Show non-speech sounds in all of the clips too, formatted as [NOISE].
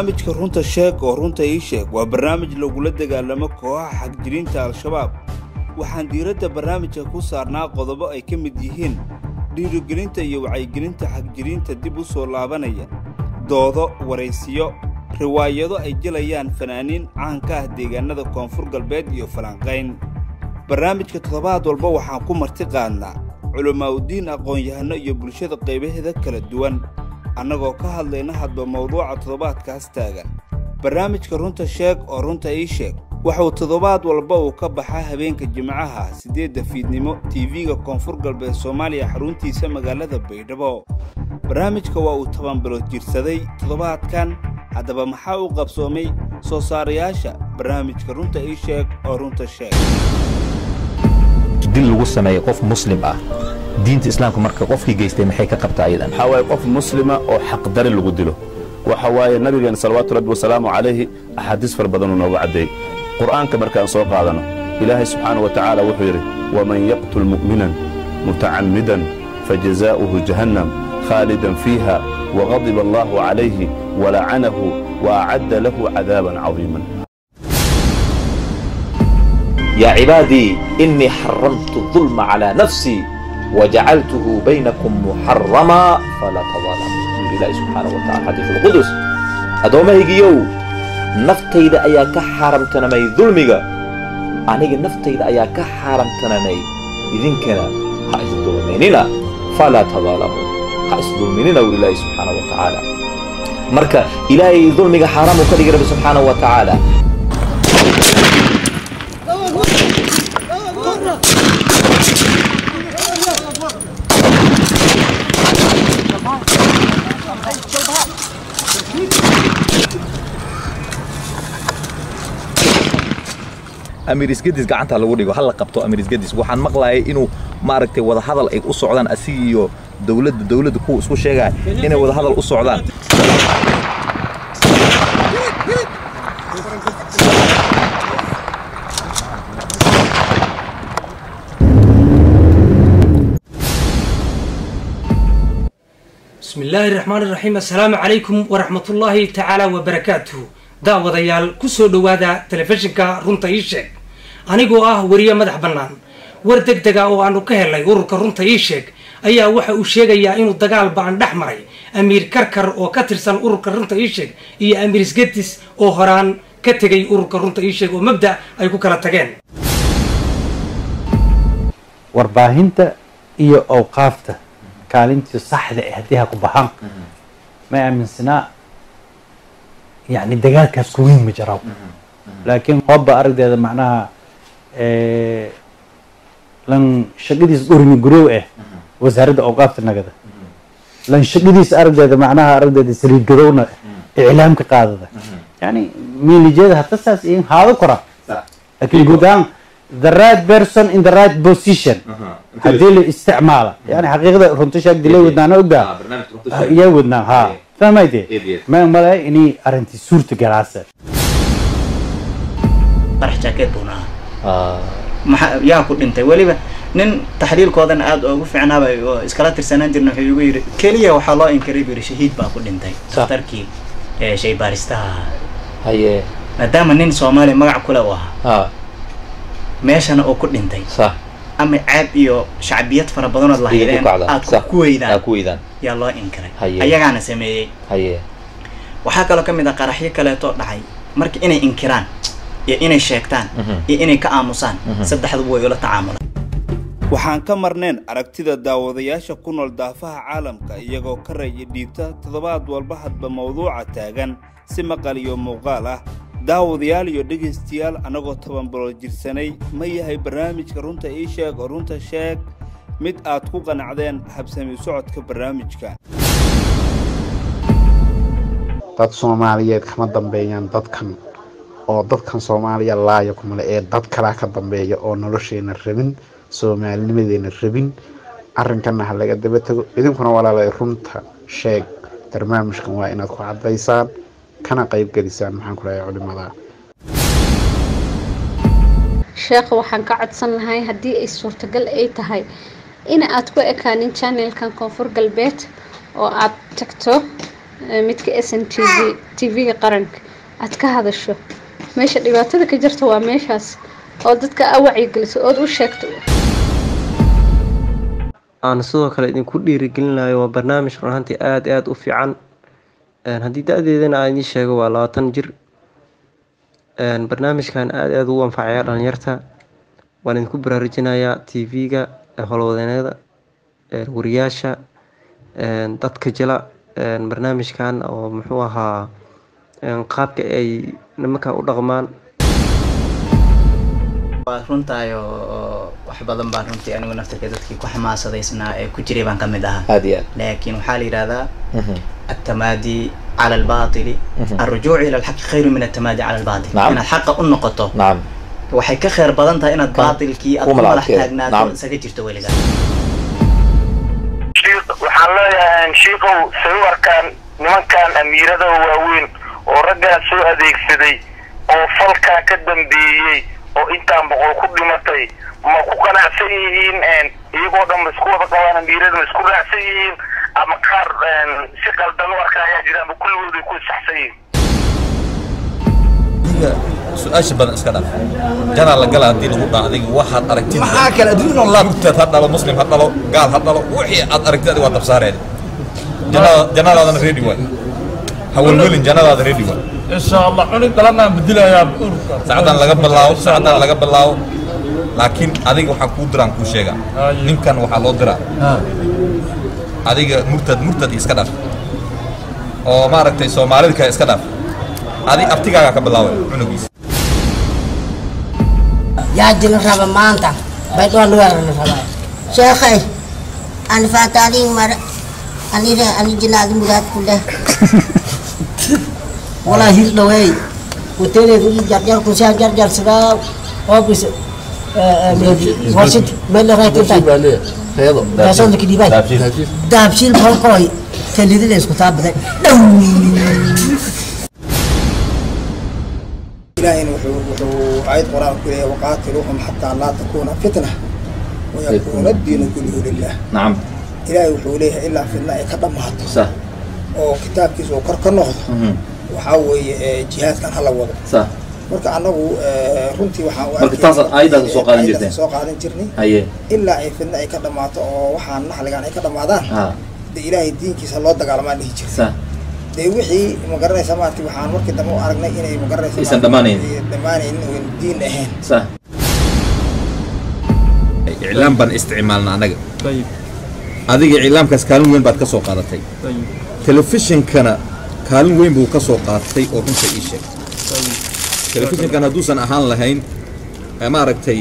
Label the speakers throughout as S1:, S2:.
S1: barnaamijka runta sheeg oo runta ii sheeg waa barnaamij lagula dagaalamo kooxaha xagjiriinta al-shabaab. Waxaan diiradda barnaamijka ku saarnaa qodobo ay ka mid yihiin dhiirigelinta iyo wacyigelinta xagjiriinta dib u soo laabanaya doodo waraysiyo riwaayado ay jelayaan fanaaniin caanka ah deegaanada koonfur galbeed iyo falanqayn. Barnaamijka toddobaad walba waxaan ku marti qaadnaa culammaa'udiin aqoon-yahano iyo bulshada qaybaheeda kala duwan annagoo ka hadlayna hadba mawduuca toddobaadkaas taagan. Barnaamijka runta sheeg oo runta ii sheeg wuxuu toddobaad walba uu ka baxaa habeenka jimcaha siddeedda fiidnimo tv-ga koonfur galbeed soomaaliya xaruntiisa magaalada baydhabo. Barnaamijka waa uu toban bilood jirsaday toddobaadkan. Haddaba maxaa u qabsoomay? Soo saarayaasha barnaamijka runta ii sheeg oo runta sheeg
S2: dil lagu sameeyo qof muslim ah diinta islaamka marka qofkii geystay maxay ka qabtaa ayadan
S3: waxaa waaye qof muslima oo xaqdari lagu dilo. Waxa waaye nabigeena salawaatu rabbi wasalaamu calayhi axaadiis fara badanuu noogu caddeey qur'aanka markaan soo qaadano ilaahay subxaana wa tacaala wuxuu yidhi waman yaqtul mu'minan mutacammidan fajazaa'uhu jahannam khaalidan fiiha waqadiba allaahu calayhi walacanahu waacadda lahu cadaaban cadiiman
S2: يا عبادي إني حرمت الظلم على نفسي وجعلته بينكم محرما فلا تظالموا يقول الله سبحانه وتعالى حديث القدس أدوما هيجيو نفتيد أيا كحرم تنمي ظلمك أنيق نفتيد أيا كحرم تنمي إذن كنا حائز الظلميننا فلا تظالموا حائز الظلميننا يقول الله سبحانه وتعالى مركا إلهي ظلمك حرام وكذلك رب سبحانه وتعالى amirisgadis gacanta lagu dhigo hal la qabto amirisgadis waxaan maqlayay inuu maaragtay wada hadal ay u socdaan asigi iyo dowladda dowladda kuwa isku sheegaya inay wada hadal u socdaan.
S4: Bismi illaahi raxmaan iraxiim assalaamu calaykum waraxmatullaahi tacaala wabarakaatuhu daawadayaal ku soo dhowaada telefishinka runta ii sheeg anigoo ah weriye madax bannaan. War deg dega oo aanu ka helnay ururka runta ii sheeg ayaa waxa uu sheegayaa inuu dagaal ba'an dhex maray. Amiir karkar oo ka tirsan ururka runta ii sheeg iyo amiir isgadis oo horaan ka tegay ururka runta ii sheeg oo mabda ay ku kala tageen.
S5: Warbaahinta iyo awqaafta kaalintii saxda eh haddii ha ku baxaan ma aaminsanaa yani dagaalkaas ku weyn ma jiraw laakiin hooba aragdeeda macnaha lan shaqadiis dhurmi gurow ah wasaaradda awqaafta nagada. Lan shaqadiis aragdeeda macnaha aragdeeda saliid gadowna iclaamka qaadada. Yani miilijeeda hata saas in haado kora. Laakiin guud ahaan the right person in the right position. Haddii la isticmaala. Yani xaqiiqada runta sheeg dila wadnaana ogdaa. Yaa wadnaa ha. Fahmayde ma male inay arrintii suurta galaasa
S6: maxa yaa ku dhintay. Weliba nin taxliilkoodana aada ugu fiicnaaba oo iskala tirsanaan jirna wuxuu igu yidhi keliya waxaa loo inkiray buu yidhi shahiid baa ku dhintay. Daktarkii ee shay baaristaha ahaa.
S2: Haye.
S6: Maadaama nin soomaaliya magac kule u ahaa.
S2: Ha.
S6: Meeshana uu ku dhintay. Ama caab iyo shacbiyad fara badanood lahaydeen aad ku- weydaan. Yaa loo inkiray. Ayagaana sameeyey.
S2: Haye.
S6: Waxaa kaloo ka mid ah qaraxyo kaleetoo dhacay marka inay inkiraan iyo inay sheegtaan
S2: Mhm.
S6: iyo inay ka aamusaan saddexduba way ula tacaamulaan.
S1: Waxaan ka marnayn aragtida daawadayaasha ku nool daafaha caalamka iyagoo ka raya dhiibta toddobaad walba hadba mawduuca taagan si maqal iyo muuqaal ah. Daawadayaal iyo dhegaystayaal annagoo toban bilood jirsanay ma yahay barnaamijka runta ii sheeg oo runta sheeg? Mid aad ku qanacdeen habsami socodka barnaamijka.
S7: Dad soomaaliyeed kama dambeeyaan dadkan oo dadkan soomaaliya laaya kumale ee dad kalaa ka dambeeya oo nolosheena rabin soomaalinimadeena rabin arrinkana ha laga daba tago. Idinkuna walaalay runta sheeg barnaamijkan waa inaad ku cadaysaan kana qayb gelisaan maxaan ku leeyahay culimada.
S8: Sheekha waxaan ka codsan lahay haddii ay suurtagal ay tahay in aad ku ekaanin channelkan koonfur galbeed oo aad tagto eh, midka s n t v t v-ga qaranka. Aad ka hadasho meesha dhibaatada ka jirta waa meeshaas oo dadka aa wacyigeliso ood u sheegto.
S9: Aan sidoo kale idinku dhiirigelinayo waa barnaamij run ahaantii aada aada u fiican. Haddii da-deedana aan idiin sheego waa labaatan jir. Barnaamijkan aada aada u anfacaya dhalinyarta waan idinku baraarujinayaa t v-ga howlwadeenada een, wariyaasha dadka jila barnaamijkan oo muxuu ahaa qaabka ay nimanka u dhaqmaan
S10: waa runtahay oo wax badan baan runtii anigu naftirka dadkii ku xamaasadaysnaa ee ku jiray baan ka mid ahaa
S11: aad iyo aad
S10: laakiin waxaa la yidhahdaa
S11: Mhm.
S10: التمادي على الباطل الرجوع الى الحق خير من التمادي على الباطل
S11: نعم.
S10: inaad xaqa u noqoto
S11: nacam
S10: waxay ka khayr badan tahay inaad baatilkii aad
S11: ku
S10: ku madax
S11: malaa'igteeda.
S10: taagnaato
S11: Nacam.
S10: isaga jirto weligaa
S6: waxaan leeyahay shiikow say u arkaan nimankan amiirada waaweyn oo raggaa soo adeegsaday oo falkaa ka dambeeyey oo intaan boqol ku dhimatay ma ku qanacsan yihiin iyagoo dhan ma isku wada qabaan amiirada ma isku raacsan yihiin ama qaar si qaldan u arka ayaa jira ama kulligood ay ku saxsan yihiin
S2: su'aasha badan iska dhaaf janaa la gala haddii lagu dhaa adiga waxaad aragtid.
S12: Maxaa kale? Adduun oo
S2: murtad ha dhalo muslim ha dhalo gaal ha dhalo wixii aad aragtid adiga waa dabsaareed Jannada- jannadaadana ready waay ha welwelin jannadaada ready waay
S12: insha allah. Cunug dhalanaan bedelayaa
S2: saacaddan laga bilaabo saacaddan laga bilaabo laakiin adiga waxaan kuu diraan kuu sheegaa ninkan waxaa loo diraa adiga murtad murtad iska dhaaf oo maaragtay soomaalida kale iska dhaaf adi abtigaagaa ka bilaabay cunugiisa
S13: yaa jila raba maanta bay dhoon weerarna rabaa sheekhay ani faataadin mara anire ani jinaadi muraad ku leh [LAUGHS] walaa hir dhaweey hoteeleed jarjarkusaan jarjarsadaa office warshid meel raakidhiibay daabshiil kolkooy talidila isku taabaday dhow
S14: ilaahayna wuxuu aayad quraan ku leeyahay waqaatiluuhum xataa laa takuuna fitna
S11: wayakuuna
S14: diinu kulluhu lilah nacam ilaahay wuxuu leeyahay ilaa
S11: fitna
S14: ay ka dhammaato oo kitaabkiisa uu kor ka noqdo
S11: waxaa
S14: weeye eh, jihaadkan hala wado.
S11: Marka anagu eh, runtii waaaasoo qaadan
S14: jirnay. Ilaa ay fidna ay ka dhamaato oo waxaan naxligaan ay ka dhamaadaan de ilaahay diinkiisa loo dagaalamaa dhihi jira de wixii magaranaysa maarti waxaan markii dambe u aragnay inay magaranaysa dhammaanaynin oon diin ahayn.
S2: Iclaam baan isticmaalna annaga adiga iclaamkaas kaalin weyn baad ka soo qaadatay. Telefishinkana kaalin weyn buu ka soo qaatay oo runta ii sheeg telefishinkan hadduusan ahaan lahayn maaragtay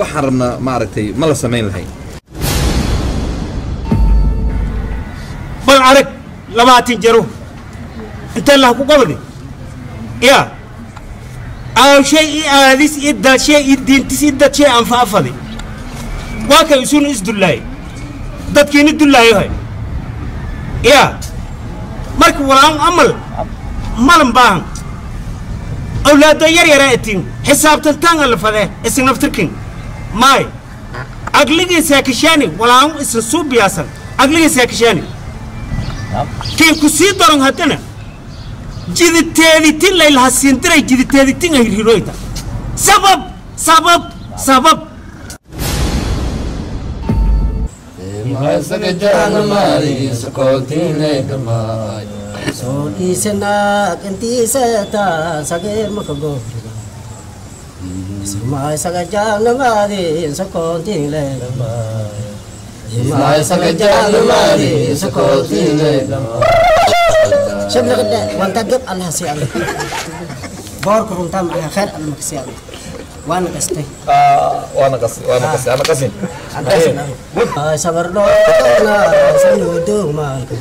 S2: waxaan rabnaa maaragtay ma la samayn lahayn.
S15: Bal arag labaatan jaro intee lah ku qabdi ya. Aawshay i aadis i dadshay i diintis i dadshay anfaafadi waa kay isuna isdullaay dadkiini dullaayohay ya marka walaan amal malan baahan. Awlaado yar yaraa itin xisaabtantaan alfadee isin naftirkin. Maay agligii saakishaani walaan isin suubiyaasan agligii saakishaani kii ku sii daran haddana jiditeeditin laylaha siindiray jiditeeditin ay riroyta sabab sabab Masak
S13: jang mari sakoti ne gamay. Soti sena kenti seta sage mukgo. Simai sage jang mari sakoti ne gamay. Simai sage jang mari sakoti ne gamay. شبنا غدا وانت قب الله سيالك بارك وانتم على خير المكسيالك waana qastay
S2: waana qasi waana qasi ana qasin
S13: ay sabar dhoona sanuudoog maalka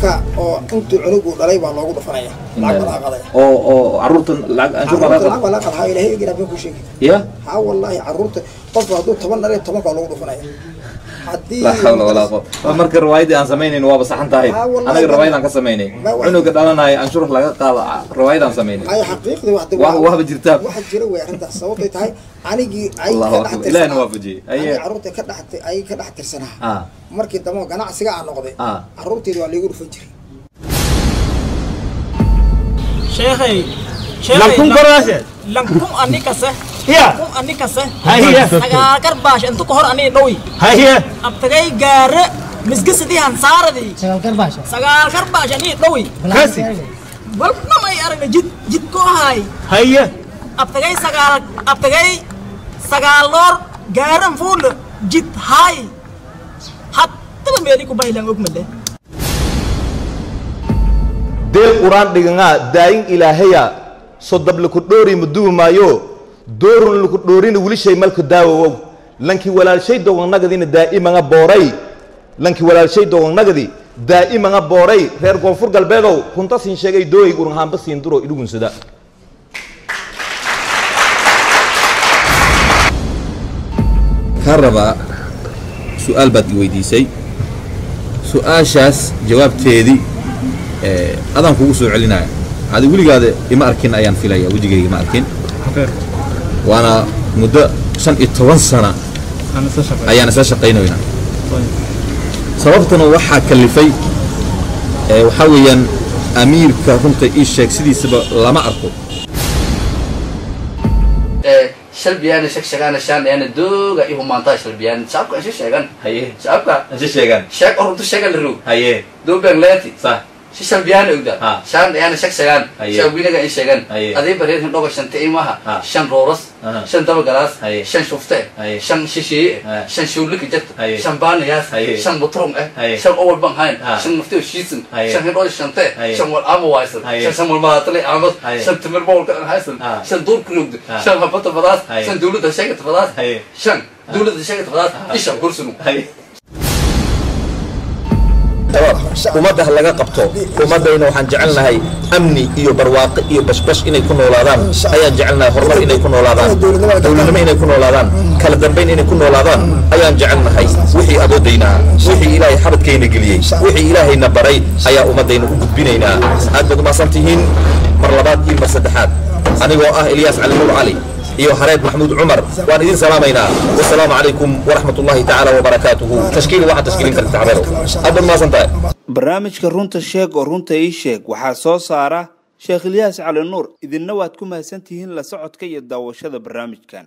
S14: marka oo intuu cunugu dhalay baa loogu dhufanaya lacag baa laga qadaya
S2: oo oo caruurtan lacag anshuur baa
S14: carruurta
S2: laga
S14: lacag baa laga qada ha ilaahay eegina been ku sheegi
S2: ya
S14: ha wallahi carruurta qofku hadduu toban dhalay tobanka waa loogu dhufanaya
S2: laa xawla walaa quwata marka riwaayadii aan samaynayn waaba saxan tahay
S14: Ah,
S2: anaga riwaayadaan ka samaynay cunuga dhalanaya anshuur laga qaado riwaayadaan samaynay
S14: ay xaqiiqdii waxda
S2: Waa- waaba jirtaa.
S14: anigii ay
S2: allahu
S14: ka dhex
S2: akbar ilahina
S14: tirsanaa
S2: waafajiyey. Aye
S14: carruurta ka dhex ay ka dhex tirsanaa
S2: ah.
S14: Markii dambe ganacsiga aan noqday
S2: ah.
S14: caruurteedi waa liigu dhufan jiray.
S16: Sheekhay
S15: langkung koras
S16: ya langkung ani kasah
S15: iya.
S16: Langkung ani kasah
S15: hai
S16: iya agar bash entuk kohor ani noi.
S15: Hai
S16: iya abtegai gar misgis di hansar di. Sagar bash sagar bash ani noi.
S15: Kasih.
S16: bal nama ya arang jit jit kohai
S15: hai.
S16: Iya abtegai sagar abtegai sagalor garam full jit hai. Hatta memberi ku bayi langguk
S2: mende Del Quran dengan daing ilahiyah sodab laku dhoori maduwi maayo? Doorun laku dhoorina wilishay malku daawowow lankii walaalshay dogonnagadina daa'imanga booray. Lankii walaalshay dogongnagadi daa'imanga booray. Reer koonfur galbeedow runta siin sheegay dooyay urunhaanba siin duro idhugunsada
S17: kaa rabaa su'aal baad i su'aashaas jawaabteedii adaan kugu soo celinaya adi weligaada ima arkin ayaan filaya wejigayga ma arkin waana muddo shan iyo toban sana ayaan isla shaqaynaynaa sababtuna waxaa kalifay waxaa weeyaan amiirka runta ii sheeg sidiisaba lama arko
S18: shalbiyana shagshagana shaan ayana dooga i humaantaa shalbiyana shacabka ansha sheegan
S2: haye
S18: shacabka
S2: ansha sheegan
S18: sheeg oo runta sheegan la rog
S2: haye
S18: doobeen leeti
S2: sa
S18: si shalbiyana ogda
S2: Ha.
S18: shaan ayana shagshagaan
S2: Haye.
S18: shaawinaga in sheegan adii bareer hindhoga shanta imaha
S2: Ha.
S18: shan rooras shan dabagalaas shan shufte shan shisheeye
S2: Ha.
S18: shan shuulika
S2: Haye.
S18: shan baanayaas shan butrung eh shan owal bang hayn
S2: Ha.
S18: shan nafteo shiisan
S2: Haye.
S18: shan hindhooda shante shan wal ama waysan shan samal mahatale amad shan timir bowlka an haysan
S2: Ha.
S18: shan duurka rogda
S2: Ha.
S18: shan habata fadaas
S2: Haye.
S18: shan dawladda sheegata fadaas
S2: Haye.
S18: shan dawladda sheegata fadaas ishan kursunu
S2: haye
S19: ummadda laga qabto. Ummaddayna waxaan jecelnahay amni iyo barwaaqo iyo bashbash inay ku noolaadaan. Ayaan jecelnahay horumar inay ku noolaadaan. Dowladnimo inay ku noolaadaan. Kala dambayn inay ku noolaadaan. Ayaan jecelnahay wixii awooddaynaa wixii ilaahay xabadkayna geliyey wixii ilaahayna baray ayaa ummaddayna u gudbinaynaa aad baad umahadsan tihiin mar labaad iyo mar saddexaad. Anigoo ah ilyaas cali nuur cali iyo hareed maxmuud cumar. Waan idin salaamaynaa. Wasalaamu calaykum waraxmat ullahi tacaala wabarakaatuhu tashkiil waxaad tashkiilin karta tacbeero aad baad umahadsan tahay
S1: barnaamijka runta sheeg oo runta ii sheeg waxaa soo saara sheekh ilyaas cali nuur. Idinna waad ku mahadsan tihiin la socodka iyo daawashada barnaamijkan